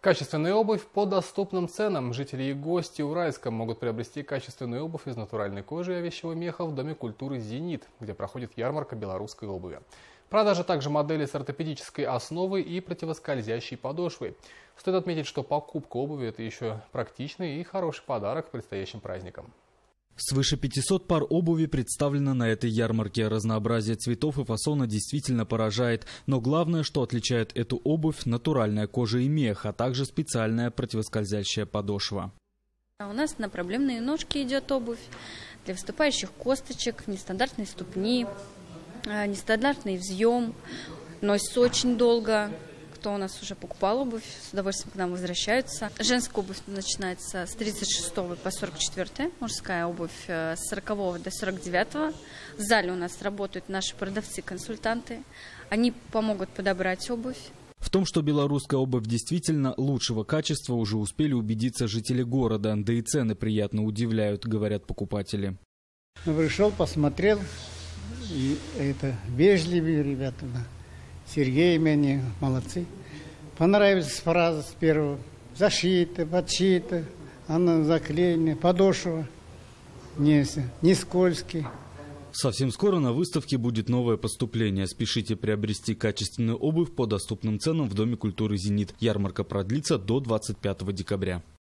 Качественная обувь по доступным ценам. Жители и гости Уральска могут приобрести качественную обувь из натуральной кожи и овечьего меха в Доме культуры «Зенит», где проходит ярмарка белорусской обуви. Продажа также модели с ортопедической основой и противоскользящей подошвой. Стоит отметить, что покупка обуви – это еще практичный и хороший подарок к предстоящим праздникам. Свыше 500 пар обуви представлено на этой ярмарке. Разнообразие цветов и фасона действительно поражает. Но главное, что отличает эту обувь – натуральная кожа и мех, а также специальная противоскользящая подошва. А у нас на проблемные ножки идет обувь для выступающих косточек, нестандартные ступни, а, нестандартный взъем, носится очень долго, кто у нас уже покупал обувь, с удовольствием к нам возвращаются. Женская обувь начинается с 36 по 44, мужская обувь э, с 40 до 49. В зале у нас работают наши продавцы-консультанты. Они помогут подобрать обувь. В том, что белорусская обувь действительно лучшего качества, уже успели убедиться жители города, да и цены приятно удивляют, говорят покупатели. Пришел, посмотрел, и это вежливые ребята, да. Сергей меня, молодцы. Понравилась фраза с первого. Зашита, подшита, она заклеена, подошва. Не, не скользкий. Совсем скоро на выставке будет новое поступление. Спешите приобрести качественную обувь по доступным ценам в Доме культуры «Зенит». Ярмарка продлится до 25 декабря.